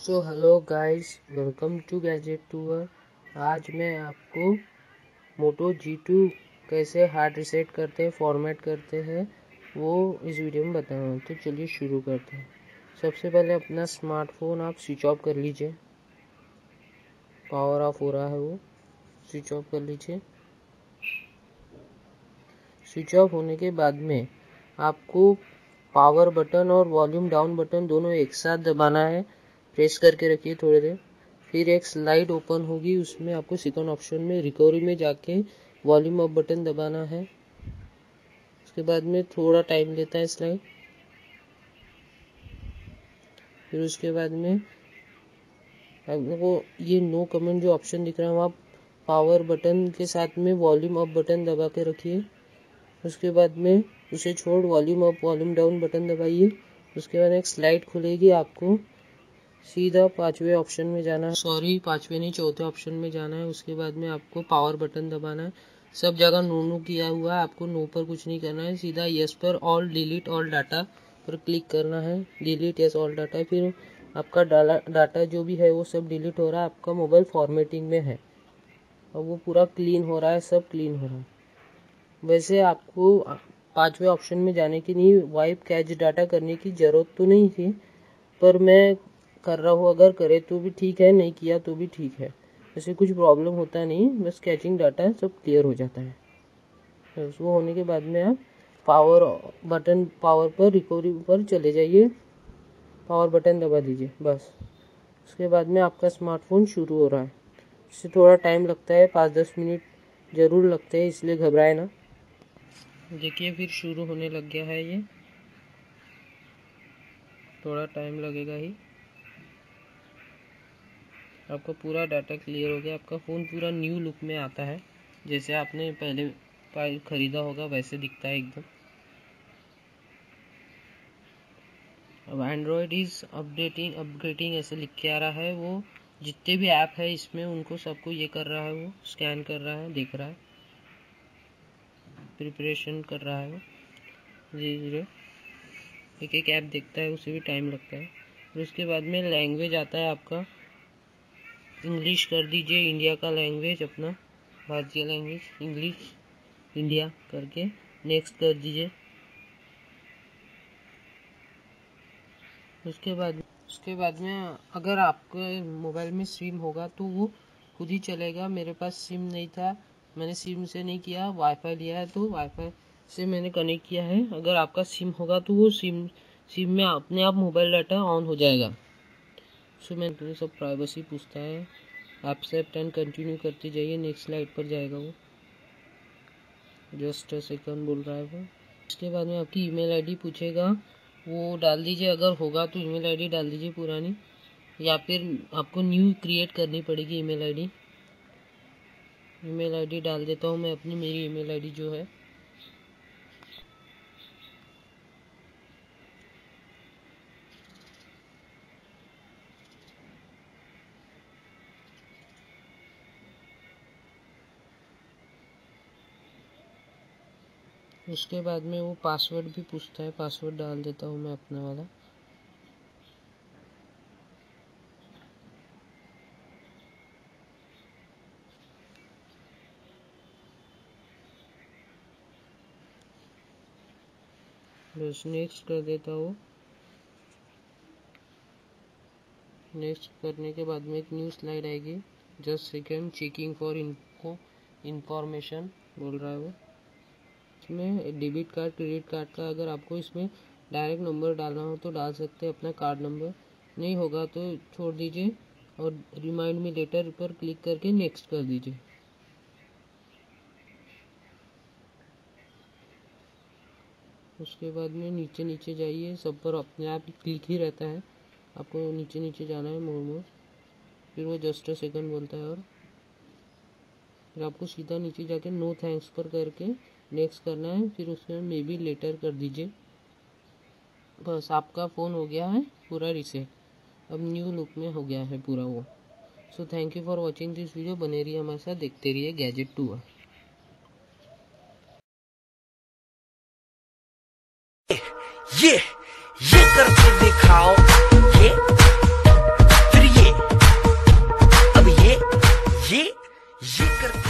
So hello guys welcome to gadget tour आज मैं आपको मोटो जी टू कैसे हार्ड रिसेट करते हैं फॉर्मेट करते हैं, वो इस वीडियो में बताऊँ। तो चलिए शुरू करते हैं। सबसे पहले अपना स्मार्टफ़ोन आप स्विच ऑफ़ कर लीजिए। पावर ऑफ़ हो रहा है वो। स्विच ऑफ़ कर लीजिए। स्विच ऑफ़ होने के बाद में आपको पावर बटन और वॉल्यूम डाउन बटन दोनों एक साथ दबाना है। प्रेस करके रखिए थोड़ी देर। फिर एक स्लाइड ओपन होगी, उसमें आपको सेकंड ऑप्शन में रिकवरी में जाके वॉल्यूम अप बटन दबाना है। उसके बाद में थोड़ा टाइम लेता है स्लाइड। फिर उसके बाद में आपको ये नो कमेंट जो ऑप्शन दिख रहा है वहाँ पावर बटन के साथ में वॉल्यूम अप बटन दबा के रखिए। उसके बाद में उसे छोड़ volume up volume down button दबाइए। उसके बाद एक स्लाइड खुलेगी आपको। सीधा पांचवे ऑप्शन में जाना है। सॉरी पांचवे नहीं, चौथे ऑप्शन में जाना है। उसके बाद में आपको पावर बटन दबाना है। सब जगह नो नो किया हुआ है। आपको नो पर कुछ नहीं करना है। सीधा यस पर ऑल डिलीट ऑल डाटा पर क्लिक करना है। डिलीट यस ऑल डाटा फिर आपका डाला डाटा जो भी है, वो सब डिलीट हो रहा है। आपका मोबाइल फॉर्मेटिंग में है। और वो पूरा क्लीन हो रहा है। सब क्लीन हो रहा है। वैसे आपको पांचवे ऑप्शन में जाने की नहीं वाइप कैच डाटा करने की ज़रूरत तो नहीं थी। पर मैं कर रहा हूँ, अगर करे तो भी ठीक है, नहीं किया तो भी ठीक है। ऐसे कुछ प्रॉब्लम होता नहीं, बस कैचिंग डाटा सब क्लियर हो जाता है। बस वो होने के बाद में आप पावर बटन पावर पर रिकवरी पर चले जाइए। पावर बटन दबा दीजिए, बस। उसके बाद में आपका स्मार्टफ़ोन शुरू हो रहा है। इससे थोड़ा टाइम लगता है पाँच दस मिनट ज़रूर लगते हैं, इसलिए घबराए ना। देखिए, फिर शुरू होने लग गया है ये। थोड़ा टाइम लगेगा ही। आपका पूरा डाटा क्लियर हो गया, आपका फ़ोन पूरा न्यू लुक में आता है। जैसे आपने पहले फ़ाइल ख़रीदा होगा, वैसे दिखता है एकदम। अब एंड्रॉयड इज़ अपडेटिंग अपग्रेडिंग ऐसे लिख के आ रहा है वो। जितने भी ऐप है इसमें उनको सबको ये कर रहा है वो स्कैन कर रहा है, देख रहा है। प्रिपरेशन कर रहा है वो। धीरे धीरे एक एक ऐप देखता है, उसे भी टाइम लगता है। फिर उसके बाद में लैंग्वेज आता है आपका। इंग्लिश कर दीजिए इंडिया का लैंग्वेज अपना, भारतीय लैंग्वेज इंग्लिश इंडिया करके नेक्स्ट कर दीजिए। उसके बाद उसके बाद में अगर आपके मोबाइल में सिम होगा तो वो खुद ही चलेगा। मेरे पास सिम नहीं था, मैंने सिम से नहीं किया वाईफाई लिया है तो वाईफाई से मैंने कनेक्ट किया है। अगर आपका सिम होगा तो वो सिम सिम में अपने आप मोबाइल डाटा ऑन हो जाएगा। सो मैं तो सब प्राइवेसी पूछता है। आप सेप्ट एंड कंटिन्यू करते जाइए नेक्स्ट स्लाइड पर जाएगा वो। जस्ट सेकंड बोल रहा है वो। इसके बाद में आपकी ईमेल आईडी पूछेगा, वो डाल दीजिए, अगर होगा तो ईमेल आईडी डाल दीजिए पुरानी। या फिर आपको न्यू क्रिएट करनी पड़ेगी ईमेल आईडी ईमेल आईडी डाल देता हूँ मैं अपनी, मेरी ईमेल आईडी जो है। उसके बाद में वो पासवर्ड भी पूछता है पासवर्ड डाल देता हूँ मैं अपना वाला। बस नेक्स्ट कर देता हूँ। नेक्स्ट करने के बाद में एक न्यू स्लाइड आएगी। जस्ट सेकेंड चेकिंग फॉर इनको इंफॉर्मेशन बोल रहा है वो। इसमें डेबिट कार्ड क्रेडिट कार्ड का अगर आपको इसमें डायरेक्ट नंबर डालना हो तो डाल सकते हैं अपना कार्ड नंबर नहीं होगा तो छोड़ दीजिए और रिमाइंड मी लेटर पर क्लिक करके नेक्स्ट कर दीजिए। उसके बाद में नीचे नीचे जाइए, सब पर अपने आप क्लिक ही रहता है। आपको नीचे नीचे जाना है मोड़ मोड़ फिर वो जस्ट अ सेकंड बोलता है और फिर आपको सीधा नीचे जाके नो थैंक्स पर करके नेक्स्ट करना है, फिर उसमें मे बी लेटर कर दीजिए। बस आपका फ़ोन हो गया है, पूरा रिसेट अब न्यू लुक में हो गया है पूरा वो। So thank you for watching this video बने रहिए हमारे साथ, देखते रहिए गैजेट टू ये ये करके दिखाओ। ये, फिर ये। अब ये ये ये करके